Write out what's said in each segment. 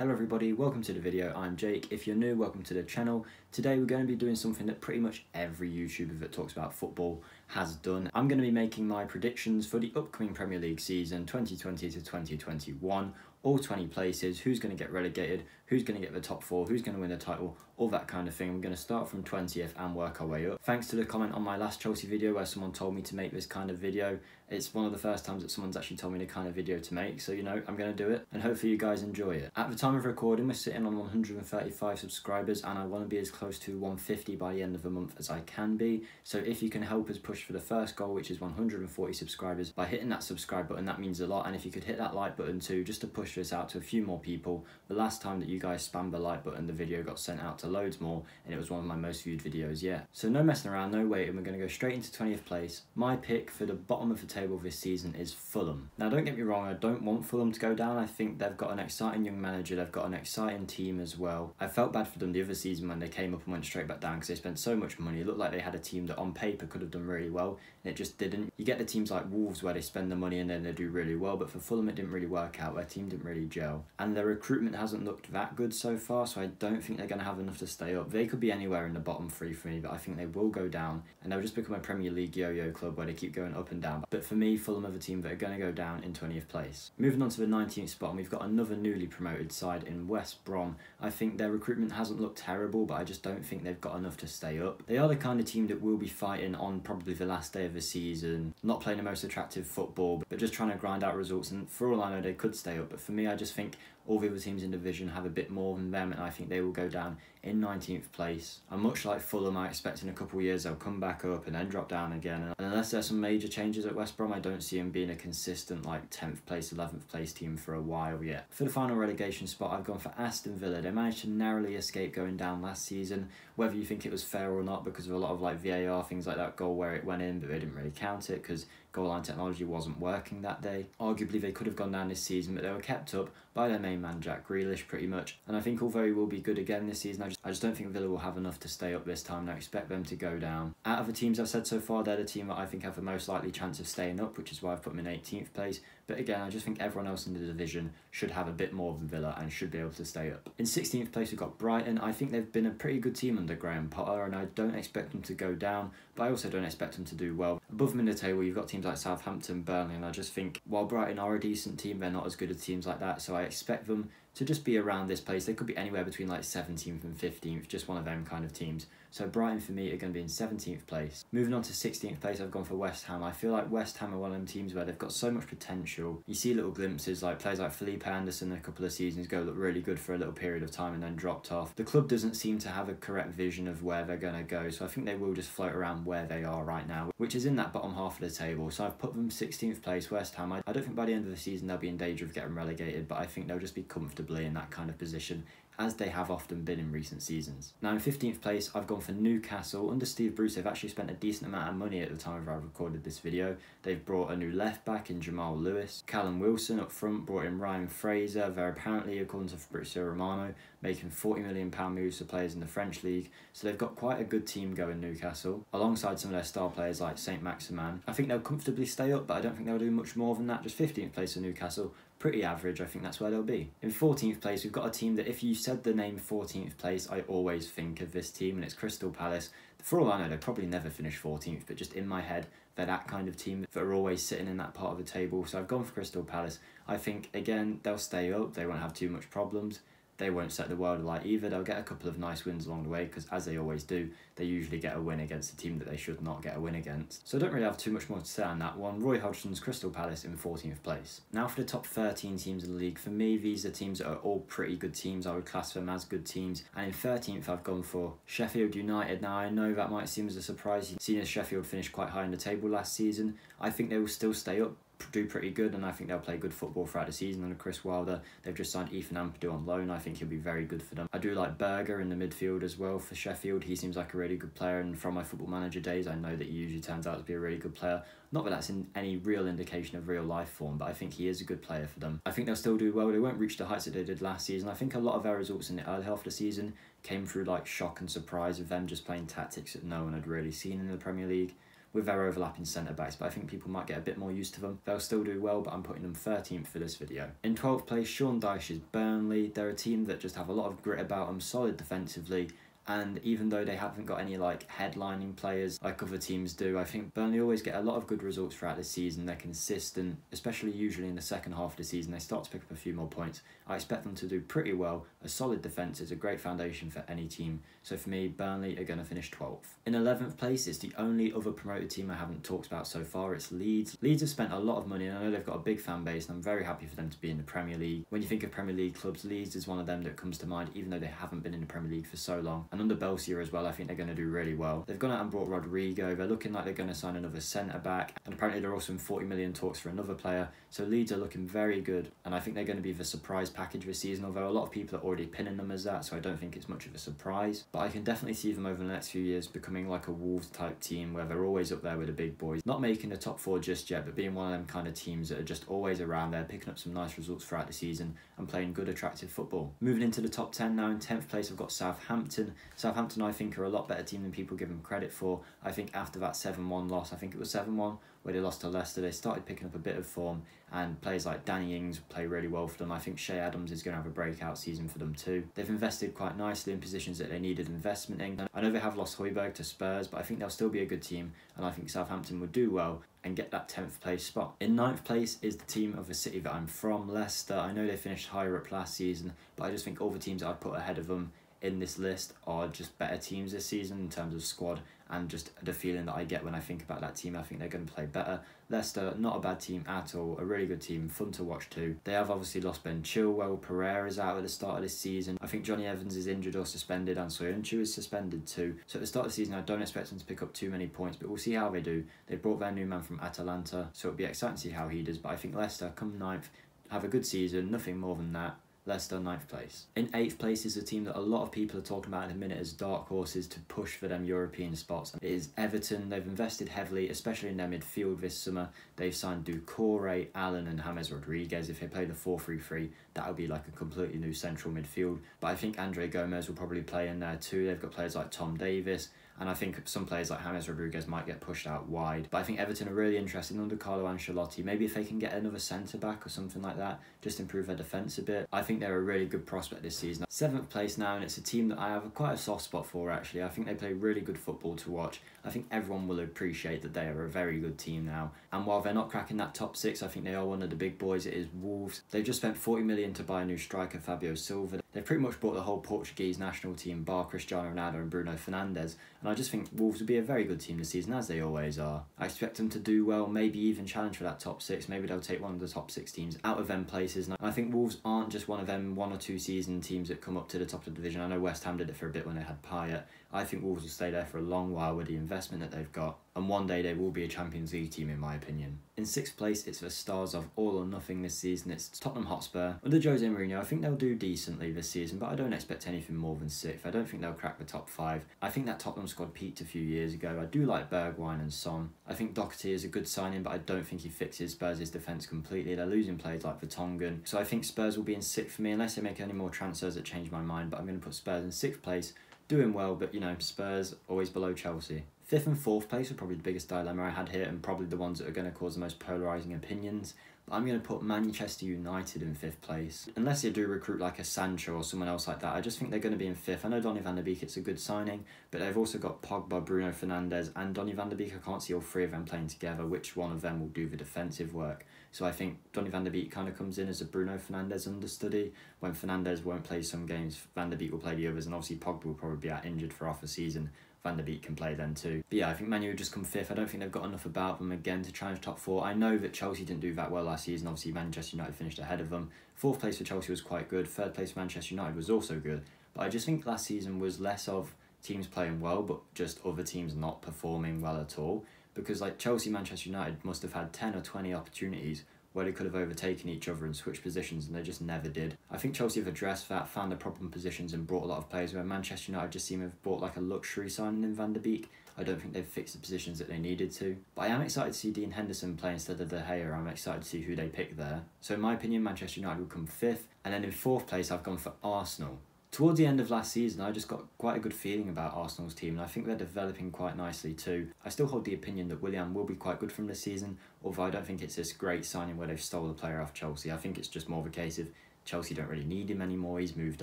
Hello everybody, welcome to the video, I'm Jake. If you're new, welcome to the channel. Today we're going to be doing something that pretty much every YouTuber that talks about football has done. I'm going to be making my predictions for the upcoming Premier League season 2020 to 2021 all 20 places, who's going to get relegated, who's going to get the top four, who's going to win the title, all that kind of thing. I'm going to start from 20th and work our way up. Thanks to the comment on my last Chelsea video where someone told me to make this kind of video. It's one of the first times that someone's actually told me the kind of video to make, so you know, I'm going to do it and hopefully you guys enjoy it. At the time of recording, we're sitting on 135 subscribers and I want to be as close to 150 by the end of the month as I can be. So if you can help us push for the first goal, which is 140 subscribers, by hitting that subscribe button, that means a lot. And if you could hit that like button too, just to push this out to a few more people. The last time that you guys spammed the like button, the video got sent out to loads more and it was one of my most viewed videos yet. So no messing around, no waiting, we're going to go straight into 20th place. My pick for the bottom of the table this season is Fulham. Now don't get me wrong, I don't want Fulham to go down. I think they've got an exciting young manager, they've got an exciting team as well. I felt bad for them the other season when they came up and went straight back down because they spent so much money. It looked like they had a team that on paper could have done really well and it just didn't. You get the teams like Wolves where they spend the money and then they do really well, but for Fulham it didn't really work out. Their team didn't really gel. And their recruitment hasn't looked that good so far, so I don't think they're going to have enough to stay up. They could be anywhere in the bottom three for me, but I think they will go down and they'll just become a Premier League yo-yo club where they keep going up and down. But for me, Fulham are the team that are going to go down in 20th place. Moving on to the 19th spot, and we've got another newly promoted side in West Brom. I think their recruitment hasn't looked terrible, but I just don't think they've got enough to stay up. They are the kind of team that will be fighting on probably the last day of the season, not playing the most attractive football, but just trying to grind out results. And for all I know, they could stay up. But for me, I just think all the other teams in the division have a bit more than them, and I think they will go down in 19th place. And much like Fulham, I expect in a couple of years they'll come back up and then drop down again. And unless there's some major changes at West Brom, I don't see them being a consistent like 10th place, 11th place team for a while yet. For the final relegation spot, I've gone for Aston Villa. They managed to narrowly escape going down last season, whether you think it was fair or not because of a lot of like VAR, things like that goal where it went in, but they didn't really count it because goal line technology wasn't working that day. Arguably, they could have gone down this season, but they were kept up by their main man, Jack Grealish, pretty much. And I think although he will be good again this season, I just, I just don't think Villa will have enough to stay up this time, and I expect them to go down. Out of the teams I've said so far, they're the team that I think have the most likely chance of staying up, which is why I've put them in 18th place. But again, I just think everyone else in the division should have a bit more than Villa and should be able to stay up. In 16th place, we've got Brighton. I think they've been a pretty good team under Graham Potter, and I don't expect them to go down, but I also don't expect them to do well. Above them in the table, you've got teams like Southampton, Burnley, and I just think while Brighton are a decent team, they're not as good as teams like that, so I expect them to just be around this place. They could be anywhere between like 17th and 15th, just one of them kind of teams. So Brighton for me are going to be in 17th place. Moving on to 16th place, I've gone for West Ham. I feel like West Ham are one of them teams where they've got so much potential. You see little glimpses, like players like Felipe Anderson a couple of seasons ago looked really good for a little period of time and then dropped off. The club doesn't seem to have a correct vision of where they're going to go, so I think they will just float around where they are right now, which is in that bottom half of the table. So I've put them 16th place, West Ham. I, don't think by the end of the season they'll be in danger of getting relegated, but I think they'll just be comfortably in that kind of position as they have often been in recent seasons. Now in 15th place, I've gone for Newcastle. Under Steve Bruce, they've actually spent a decent amount of money at the time of I recorded this video. They've brought a new left back in Jamal Lewis. Callum Wilson up front brought in Ryan Fraser. They're apparently, according to Fabrizio Romano, making £40 million moves for players in the French league. So they've got quite a good team going, Newcastle, alongside some of their star players like Saint Maximin. I think they'll comfortably stay up, but I don't think they'll do much more than that. Just 15th place for Newcastle, pretty average. I think that's where they'll be. In 14th place, we've got a team that if you said the name 14th place, I always think of this team, and it's Crystal Palace. For all I know, they'll probably never finish 14th, but just in my head, they're that kind of team that are always sitting in that part of the table. So I've gone for Crystal Palace. I think, again, they'll stay up, they won't have too much problems they won't set the world alight either. They'll get a couple of nice wins along the way because, as they always do, they usually get a win against a team that they should not get a win against. So I don't really have too much more to say on that one. Roy Hodgson's Crystal Palace in 14th place. Now for the top 13 teams in the league. For me, these are teams that are all pretty good teams. I would class them as good teams. And in 13th, I've gone for Sheffield United. Now I know that might seem as a surprise, seeing as Sheffield finished quite high in the table last season. I think they will still stay up do pretty good, and I think they'll play good football throughout the season. Under Chris Wilder, they've just signed Ethan Ampadu on loan. I think he'll be very good for them. I do like Berger in the midfield as well for Sheffield. He seems like a really good player, and from my football manager days, I know that he usually turns out to be a really good player. Not that that's in any real indication of real life form, but I think he is a good player for them. I think they'll still do well. They won't reach the heights that they did last season. I think a lot of their results in the early half of the season came through like shock and surprise of them just playing tactics that no one had really seen in the Premier League with their overlapping centre backs, but I think people might get a bit more used to them. They'll still do well, but I'm putting them 13th for this video. In 12th place, Sean Dyche's Burnley. They're a team that just have a lot of grit about them, solid defensively, and even though they haven't got any like headlining players like other teams do, I think Burnley always get a lot of good results throughout the season. They're consistent, especially usually in the second half of the season. They start to pick up a few more points. I expect them to do pretty well. A solid defence is a great foundation for any team. So for me, Burnley are going to finish 12th. In 11th place, it's the only other promoted team I haven't talked about so far. It's Leeds. Leeds have spent a lot of money, and I know they've got a big fan base, and I'm very happy for them to be in the Premier League. When you think of Premier League clubs, Leeds is one of them that comes to mind, even though they haven't been in the Premier League for so long. And under Bielsa as well, I think they're going to do really well. They've gone out and brought Rodrigo. They're looking like they're going to sign another centre back, and apparently they're also in 40 million talks for another player. So Leeds are looking very good, and I think they're going to be the surprise package this season. Although a lot of people are already pinning them as that, so I don't think it's much of a surprise. But I can definitely see them over the next few years becoming like a Wolves type team where they're always up there with the big boys. Not making the top four just yet, but being one of them kind of teams that are just always around there, picking up some nice results throughout the season and playing good, attractive football. Moving into the top 10 now, in 10th place, I've got Southampton. Southampton, I think, are a lot better team than people give them credit for. I think after that 7 1 loss, I think it was 7 1 where they lost to Leicester, they started picking up a bit of form, and players like Danny Ings play really well for them. I think Che Adams is going to have a breakout season for them too. They've invested quite nicely in positions that they needed investment in. I know they have lost Højbjerg to Spurs, but I think they'll still be a good team, and I think Southampton would do well and get that 10th place spot. In ninth place is the team of the city that I'm from, Leicester. I know they finished higher up last season, but I just think all the teams I'd put ahead of them in this list are just better teams this season in terms of squad and just the feeling that I get when I think about that team. I think they're going to play better. Leicester, not a bad team at all, a really good team, fun to watch too. They have obviously lost Ben Chilwell, Pereira's out at the start of this season. I think Jonny Evans is injured or suspended, and Soyuncu is suspended too. So at the start of the season, I don't expect them to pick up too many points, but we'll see how they do. They brought their new man from Atalanta, so it'll be exciting to see how he does. But I think Leicester come ninth, have a good season, nothing more than that. Leicester ninth place. In eighth place is a team that a lot of people are talking about in a minute as dark horses to push for them European spots. It is Everton. They've invested heavily, especially in their midfield this summer. They've signed Doucouré, Allen and James Rodriguez. If they play the 4-3-3, that would be like a completely new central midfield. But I think Andre Gomes will probably play in there too. They've got players like Tom Davies, and I think some players like James Rodriguez might get pushed out wide. But I think Everton are really interested under Carlo Ancelotti. Maybe if they can get another centre back or something like that, just improve their defence a bit. I think they're a really good prospect this season. Seventh place now, and it's a team that I have quite a soft spot for actually. I think they play really good football to watch. I think everyone will appreciate that they are a very good team now. And while they're not cracking that top six, I think they are one of the big boys. It is Wolves. They've just spent 40 million to buy a new striker, Fabio Silva. They've pretty much brought the whole Portuguese national team, bar Cristiano Ronaldo and Bruno Fernandes. And I just think Wolves will be a very good team this season, as they always are. I expect them to do well, maybe even challenge for that top six. Maybe they'll take one of the top six teams out of them places. And I think Wolves aren't just one of them one or two season teams that come up to the top of the division. I know West Ham did it for a bit when they had Payet. I think Wolves will stay there for a long while with the investment that they've got, and one day they will be a Champions League team, in my opinion. In sixth place, it's the stars of all or nothing this season. It's Tottenham Hotspur. Under Jose Mourinho, I think they'll do decently this season, but I don't expect anything more than sixth. I don't think they'll crack the top five. I think that Tottenham squad peaked a few years ago. I do like Bergwijn and Son. I think Doherty is a good signing, but I don't think he fixes Spurs' defence completely. They're losing players like Vertonghen. So I think Spurs will be in sixth for me, unless they make any more transfers that change my mind. But I'm going to put Spurs in sixth place doing well, but you know, Spurs always below Chelsea. Fifth and fourth place are probably the biggest dilemma I had here, and probably the ones that are going to cause the most polarising opinions. I'm going to put Manchester United in fifth place. Unless they do recruit like a Sancho or someone else like that, I just think they're going to be in fifth. I know Donny van der Beek, it's a good signing, but they've also got Pogba, Bruno Fernandes, and Donny van der Beek. I can't see all three of them playing together. Which one of them will do the defensive work? So I think Donny van der Beek kind of comes in as a Bruno Fernandes understudy. When Fernandes won't play some games, van der Beek will play the others, and obviously Pogba will probably be out injured for half a season. Van der Beek can play then too. But yeah, I think Man U would just come fifth. I don't think they've got enough about them again to challenge top four. I know that Chelsea didn't do that well last season. Obviously, Manchester United finished ahead of them. Fourth place for Chelsea was quite good. Third place for Manchester United was also good. But I just think last season was less of teams playing well, but just other teams not performing well at all. Because like Chelsea, Manchester United must have had 10 or 20 opportunities where they could have overtaken each other and switched positions, and they just never did. I think Chelsea have addressed that, found the problem positions, and brought a lot of players. Where Manchester United just seem to have brought like a luxury signing in Van der Beek. I don't think they've fixed the positions that they needed to. But I am excited to see Dean Henderson play instead of De Gea. I'm excited to see who they pick there. So in my opinion, Manchester United will come fifth, and then in fourth place, I've gone for Arsenal. Towards the end of last season, I just got quite a good feeling about Arsenal's team, and I think they're developing quite nicely too. I still hold the opinion that Willian will be quite good from this season, although I don't think it's this great signing where they've stole the player off Chelsea. I think it's just more of a case of Chelsea don't really need him anymore, he's moved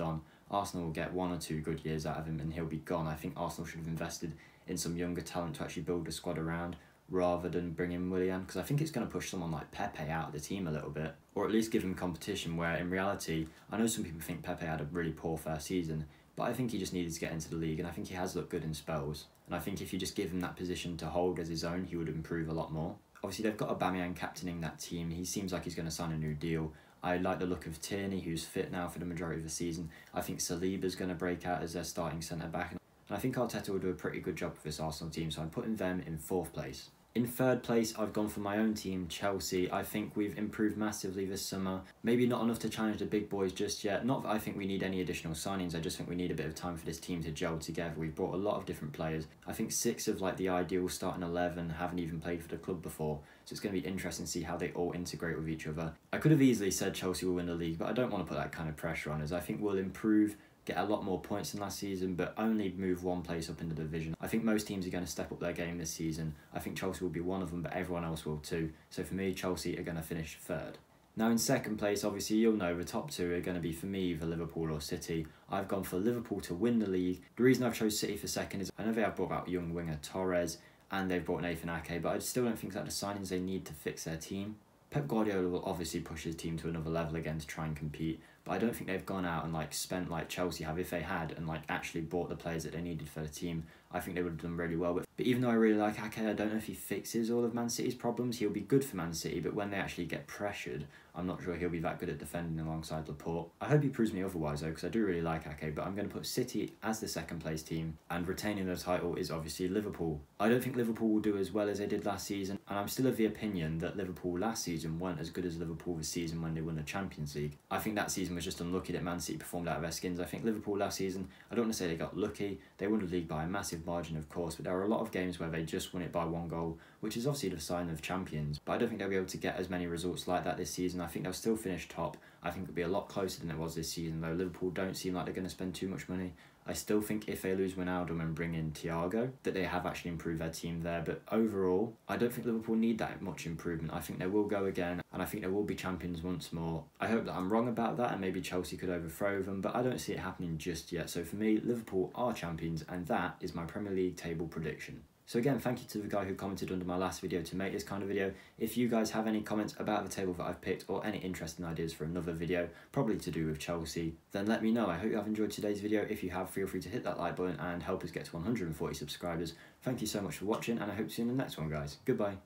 on. Arsenal will get one or two good years out of him and he'll be gone. I think Arsenal should have invested in some younger talent to actually build a squad around rather than bring in Willian because I think it's going to push someone like Pepe out of the team a little bit or at least give him competition where in reality I know some people think Pepe had a really poor first season but I think he just needed to get into the league and I think he has looked good in spells and I think if you just give him that position to hold as his own he would improve a lot more. Obviously they've got Aubameyang captaining that team he seems like he's going to sign a new deal I like the look of Tierney, who's fit now for the majority of the season. I think Saliba's going to break out as their starting centre back. And I think Arteta will do a pretty good job with this Arsenal team, so I'm putting them in fourth place. In third place, I've gone for my own team, Chelsea. I think we've improved massively this summer. Maybe not enough to challenge the big boys just yet. Not that I think we need any additional signings. I just think we need a bit of time for this team to gel together. We've brought a lot of different players. I think six of like the ideal starting 11 haven't even played for the club before. So it's going to be interesting to see how they all integrate with each other. I could have easily said Chelsea will win the league, but I don't want to put that kind of pressure on us. I think we'll improve get a lot more points than last season, but only move one place up in the division. I think most teams are going to step up their game this season. I think Chelsea will be one of them, but everyone else will too. So for me, Chelsea are going to finish third. Now in second place, obviously you'll know the top two are going to be for me either Liverpool or City. I've gone for Liverpool to win the league. The reason I've chose City for second is I know they have brought out young winger Torres and they've brought Nathan Ake, but I still don't think that the signings they need to fix their team. Pep Guardiola will obviously push his team to another level again to try and compete, but I don't think they've gone out and like spent like Chelsea have if they had and like actually bought the players that they needed for the team. I think they would have done really well. But, but even though I really like Ake, I don't know if he fixes all of Man City's problems. He'll be good for Man City, but when they actually get pressured, I'm not sure he'll be that good at defending alongside Laporte. I hope he proves me otherwise though, because I do really like Ake, but I'm going to put City as the second place team, and retaining the title is obviously Liverpool. I don't think Liverpool will do as well as they did last season, and I'm still of the opinion that Liverpool last season weren't as good as Liverpool this season when they won the Champions League. I think that season was just unlucky that Man City performed out of their skins. I think Liverpool last season, I don't want to say they got lucky, they won the league by a massive margin, of course, but there are a lot of games where they just won it by one goal, which is obviously the sign of champions. But I don't think they'll be able to get as many results like that this season. I think they'll still finish top. I think it'll be a lot closer than it was this season, though. Liverpool don't seem like they're going to spend too much money. I still think if they lose Wijnaldum and bring in Thiago, that they have actually improved their team there. But overall, I don't think Liverpool need that much improvement. I think they will go again, and I think they will be champions once more. I hope that I'm wrong about that, and maybe Chelsea could overthrow them, but I don't see it happening just yet. So for me, Liverpool are champions, and that is my Premier League table prediction. So again, thank you to the guy who commented under my last video to make this kind of video. If you guys have any comments about the table that I've picked or any interesting ideas for another video, probably to do with Chelsea, then let me know. I hope you have enjoyed today's video. If you have, feel free to hit that like button and help us get to 140 subscribers. Thank you so much for watching and I hope to see you in the next one, guys. Goodbye.